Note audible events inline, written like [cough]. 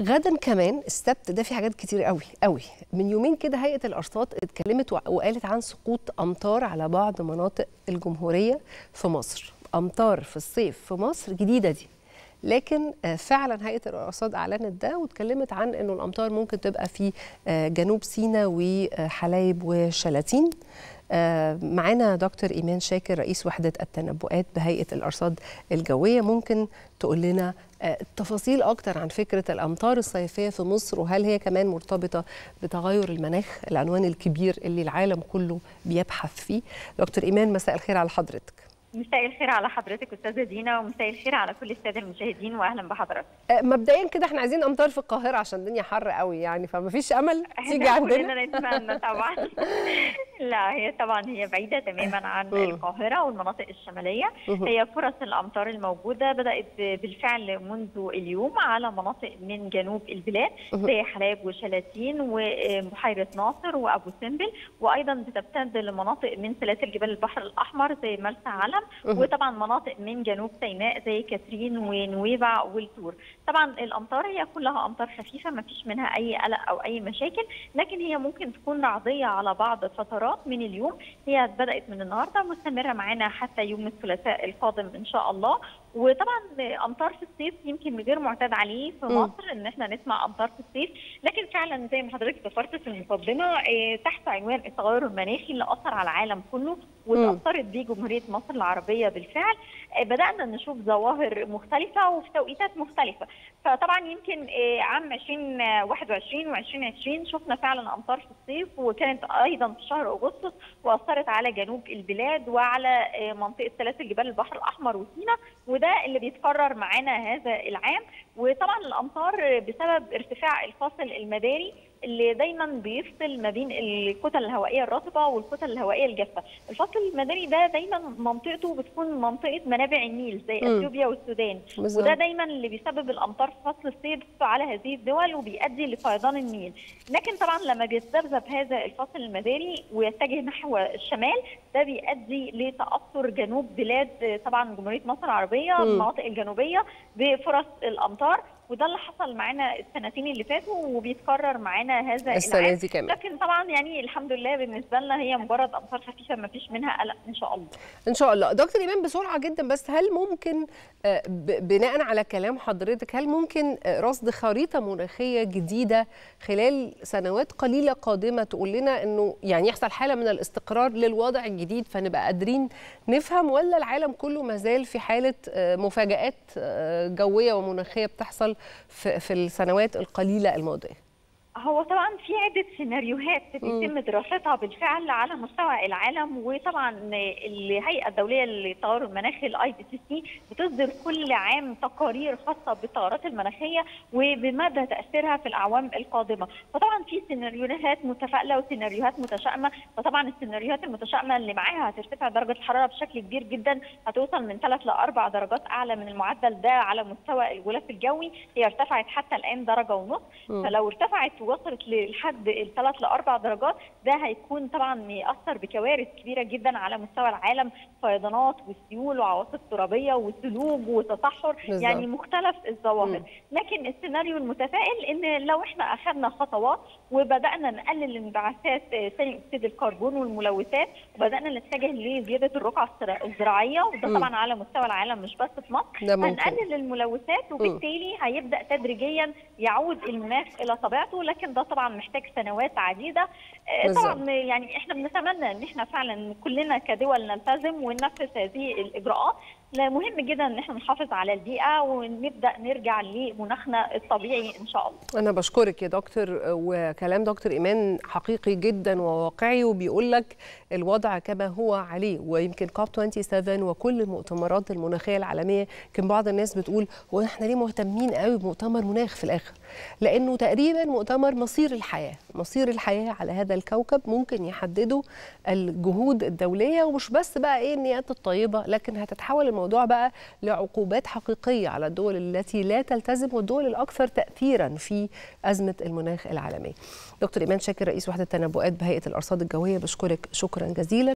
غدا كمان السبت ده في حاجات كتير قوي قوي. من يومين كده هيئة الأرصاد اتكلمت وقالت عن سقوط امطار على بعض مناطق الجمهورية في مصر. امطار في الصيف في مصر جديدة دي. لكن فعلا هيئة الأرصاد أعلنت ده واتكلمت عن إنه الامطار ممكن تبقى في جنوب سيناء وحلايب وشلاتين. معانا دكتور إيمان شاكر رئيس وحدة التنبؤات بهيئة الأرصاد الجوية. ممكن تقول لنا تفاصيل أكتر عن فكرة الأمطار الصيفية في مصر وهل هي كمان مرتبطة بتغير المناخ العنوان الكبير اللي العالم كله بيبحث فيه؟ دكتور إيمان مساء الخير على حضرتك. مساء الخير على حضرتك أستاذة دينا ومساء الخير على كل السادة المشاهدين واهلا بحضرتك مبدئيا كده إحنا عايزين أمطار في القاهرة عشان الدنيا حر قوي يعني فما فيش أمل [laughs] تيجي عندنا. كلنا نتمنى طبعا. [laughs] لا هي طبعا هي بعيدة تماما عن. القاهرة والمناطق الشمالية. هي فرص الأمطار الموجودة بدأت بالفعل منذ اليوم على مناطق من جنوب البلاد زي حلايب وشلاتين وبحيرة ناصر وأبو سمبل وأيضا بتمتد لمناطق من سلاسل جبال البحر الأحمر زي مرسى علم وطبعا مناطق من جنوب سيناء زي كاترين ونويبع والتور طبعا الأمطار هي كلها أمطار خفيفة ما فيش منها أي قلق أو أي مشاكل لكن هي ممكن تكون رعديه على بعض فترات من اليوم. هي بدأت من النهارده مستمرة معانا حتى يوم الثلاثاء القادم إن شاء الله. وطبعا أمطار في الصيف يمكن غير معتاد عليه في مصر إن إحنا نسمع أمطار في الصيف. لكن فعلا زي ما حضرتك ذكرت في المقدمه تحت عنوان التغير المناخي اللي أثر على العالم كله وتأثرت بيه جمهورية مصر العربية بالفعل بدأنا نشوف ظواهر مختلفة وفي توقيتات مختلفة. فطبعا يمكن عام 2021 و2020 شفنا فعلا أمطار في الصيف وكانت أيضا في شهر أغسطس وأثرت على جنوب البلاد وعلى منطقة سلاسل جبال البحر الأحمر وسيناء وده اللي بيتكرر معانا هذا العام وطبعا الأمطار بسبب ارتفاع الفاصل المداري اللي دايما بيفصل ما بين الكتل الهوائية الرطبة والكتل الهوائية الجافة، الفصل المداري ده دايما منطقته بتكون منطقة منابع النيل زي إثيوبيا والسودان. بالزبط. وده دايما اللي بيسبب الأمطار في فصل الصيف على هذه الدول وبيؤدي لفيضان النيل، لكن طبعا لما بيتذبذب هذا الفصل المداري ويتجه نحو الشمال ده بيؤدي لتأثر جنوب بلاد طبعا جمهورية مصر العربية المناطق الجنوبية بفرص الأمطار. وده اللي حصل معانا السنتين اللي فاتوا وبيتكرر معانا هذا السنة دي كمان. لكن طبعا يعني الحمد لله بالنسبة لنا هي مجرد أمطار خفيفة ما فيش منها قلق إن شاء الله. إن شاء الله. دكتور إيمان بسرعة جدا بس هل ممكن بناء على كلام حضرتك هل ممكن رصد خريطة مناخية جديدة خلال سنوات قليلة قادمة تقول لنا إنه يعني يحصل حالة من الاستقرار للوضع الجديد فنبقى قادرين نفهم ولا العالم كله ما زال في حالة مفاجآت جوية ومناخية بتحصل في, السنوات القليلة الماضية. هو طبعا في عدة سيناريوهات بيتم دراستها بالفعل على مستوى العالم وطبعا الهيئة الدولية للتغير المناخي ال IPCC بتصدر كل عام تقارير خاصة بالتغيرات المناخية وبمدى تأثيرها في الأعوام القادمة. فطبعا في سيناريوهات متفائلة وسيناريوهات متشائمة. فطبعا السيناريوهات المتشائمة اللي معاها هترتفع درجة الحراره بشكل كبير جدا هتوصل من 3 ل 4 درجات أعلى من المعدل ده على مستوى الغلاف الجوي. هي ارتفعت حتى الآن درجة ونص. فلو ارتفعت وصلت لحد الثلاث لأربع درجات ده هيكون طبعا ياثر بكوارث كبيرة جدا على مستوى العالم فيضانات وسيول وعواصف ترابية وثلوج وتصحر يعني مختلف الظواهر. لكن السيناريو المتفائل إن لو إحنا اخذنا خطوات وبدأنا نقلل انبعاثات ثاني أكسيد الكربون والملوثات وبدأنا نتجه لزيادة الرقعة الزراعية وده طبعا على مستوى العالم مش بس في مصر هنقلل الملوثات وبالتالي هيبدأ تدريجيا يعود المناخ إلى طبيعته لكن ده طبعا محتاج سنوات عديدة. طبعا يعني إحنا بنتمنى إن إحنا فعلا كلنا كدول نلتزم وننفذ هذه الإجراءات. مهم جدا إن إحنا نحافظ على البيئة ونبدأ نرجع لمناخنا الطبيعي إن شاء الله. أنا بشكرك يا دكتور وكلام دكتور إيمان حقيقي جدا وواقعي وبيقول لك الوضع كما هو عليه ويمكن كوب 27 وكل المؤتمرات المناخية العالمية كان بعض الناس بتقول هو إحنا ليه مهتمين قوي بمؤتمر مناخ في الآخر؟ لأنه تقريبا مؤتمر مصير الحياة، مصير الحياة على هذا الكوكب ممكن يحدده الجهود الدولية ومش بس بقى إيه النيات الطيبة لكن هتتحول الموضوع بقى لعقوبات حقيقية على الدول التي لا تلتزم والدول الأكثر تاثيرا في أزمة المناخ العالميه. دكتور إيمان شاكر رئيس وحدة التنبؤات بهيئة الأرصاد الجوية بشكرك شكرا جزيلا